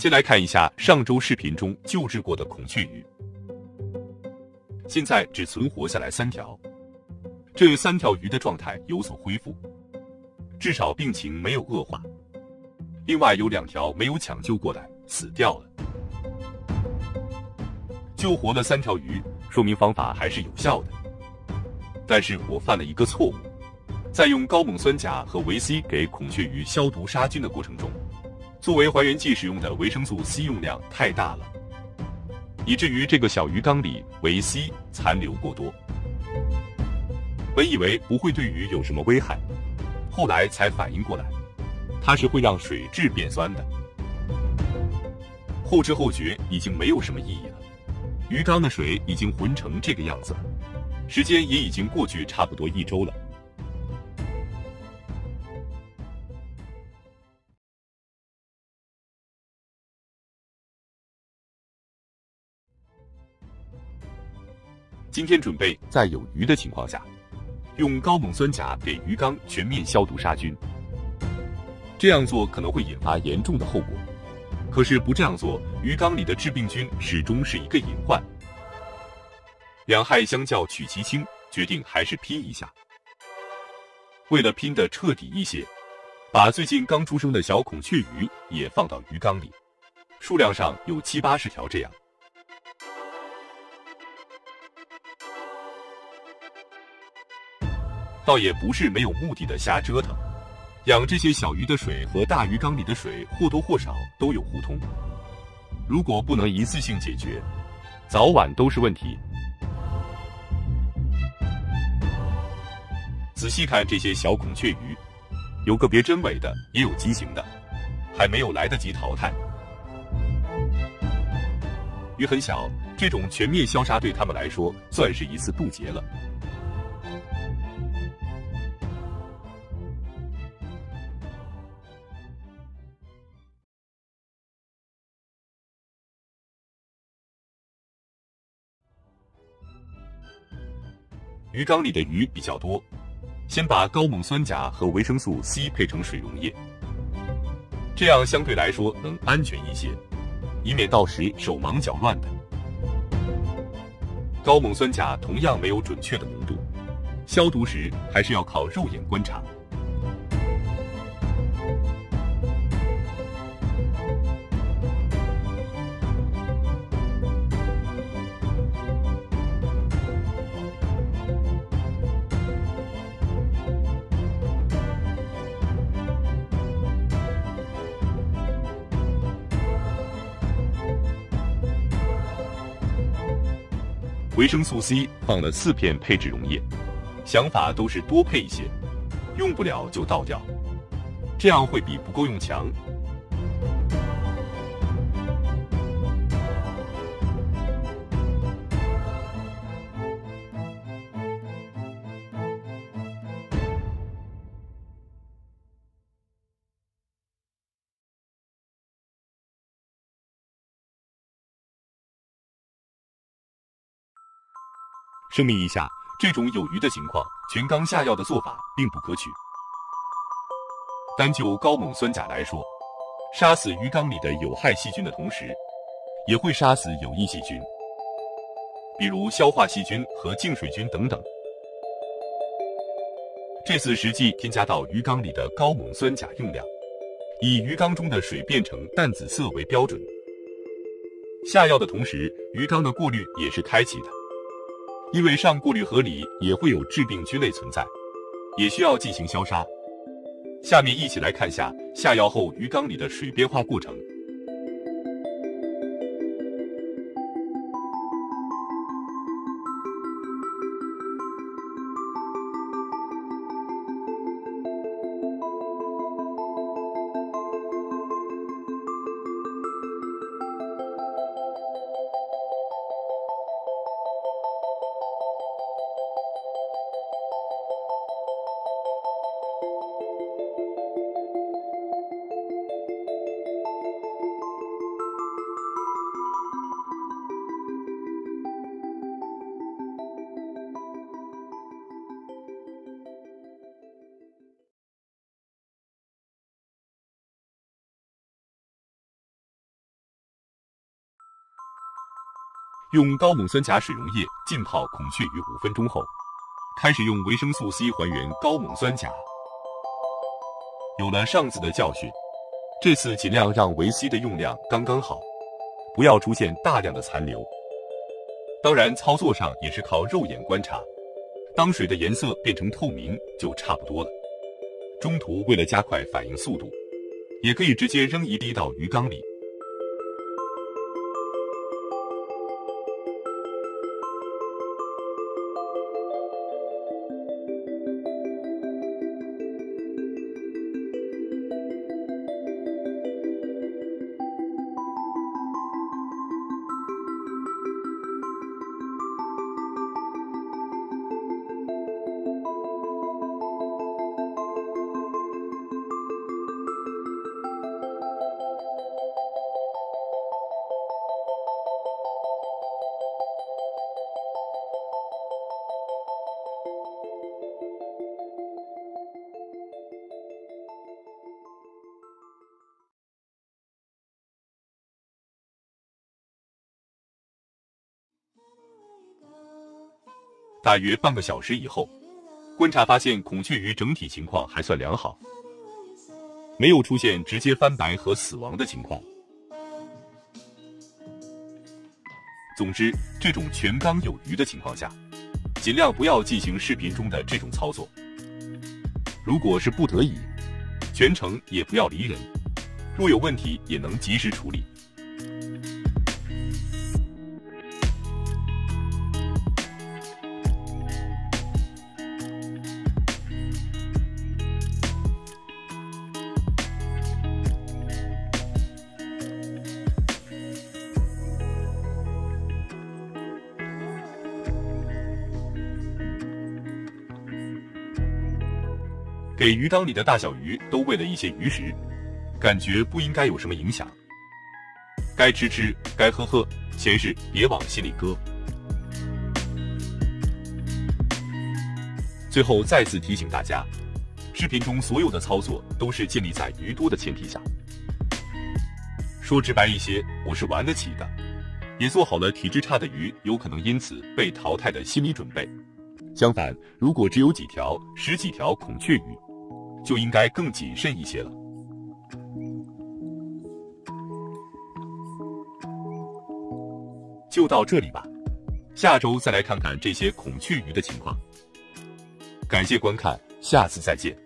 先来看一下上周视频中救治过的孔雀鱼，现在只存活下来三条，这三条鱼的状态有所恢复，至少病情没有恶化。另外有两条没有抢救过来，死掉了。救活了三条鱼，说明方法还是有效的。但是我犯了一个错误，在用高锰酸钾和维 C 给孔雀鱼消毒杀菌的过程中。作为还原剂使用的维生素 C 用量太大了，以至于这个小鱼缸里维 C 残留过多。本以为不会对鱼有什么危害，后来才反应过来，它是会让水质变酸的。后知后觉已经没有什么意义了，鱼缸的水已经浑成这个样子了，时间也已经过去差不多一周了。今天准备在有鱼的情况下，用高锰酸钾给鱼缸全面消毒杀菌。这样做可能会引发严重的后果，可是不这样做，鱼缸里的致病菌始终是一个隐患。两害相较取其轻，决定还是拼一下。为了拼得彻底一些，把最近刚出生的小孔雀鱼也放到鱼缸里，数量上有七八十条这样。倒也不是没有目的的瞎折腾，养这些小鱼的水和大鱼缸里的水或多或少都有互通。如果不能一次性解决，早晚都是问题。仔细看这些小孔雀鱼，有个别真伪的，也有畸形的，还没有来得及淘汰。鱼很小，这种全面消杀对他们来说算是一次渡劫了。鱼缸里的鱼比较多，先把高锰酸钾和维生素 C 配成水溶液，这样相对来说能安全一些，以免到时手忙脚乱的。高锰酸钾同样没有准确的浓度，消毒时还是要靠肉眼观察。维生素 C 放了四片配置溶液，想法都是多配一些，用不了就倒掉，这样会比不够用强。声明一下，这种有鱼的情况，全缸下药的做法并不可取。单就高锰酸钾来说，杀死鱼缸里的有害细菌的同时，也会杀死有益细菌，比如消化细菌和净水菌等等。这次实际添加到鱼缸里的高锰酸钾用量，以鱼缸中的水变成淡紫色为标准。下药的同时，鱼缸的过滤也是开启的。因为上过滤盒里也会有致病菌类存在，也需要进行消杀。下面一起来看下下药后鱼缸里的水变化过程。用高锰酸钾水溶液浸泡孔雀鱼五分钟后，开始用维生素 C 还原高锰酸钾。有了上次的教训，这次尽量让维 C 的用量刚刚好，不要出现大量的残留。当然，操作上也是靠肉眼观察，当水的颜色变成透明就差不多了。中途为了加快反应速度，也可以直接扔一滴到鱼缸里。大约半个小时以后，观察发现孔雀鱼整体情况还算良好，没有出现直接翻白和死亡的情况。总之，这种全缸有鱼的情况下，尽量不要进行视频中的这种操作。如果是不得已，全程也不要离人，若有问题也能及时处理。给鱼缸里的大小鱼都喂了一些鱼食，感觉不应该有什么影响。该吃吃，该喝喝，闲事别往心里搁。最后再次提醒大家，视频中所有的操作都是建立在鱼多的前提下。说直白一些，我是玩得起的，也做好了体质差的鱼有可能因此被淘汰的心理准备。相反，如果只有几条、十几条孔雀鱼，就应该更谨慎一些了。就到这里吧，下周再来看看这些孔雀鱼的情况。感谢观看，下次再见。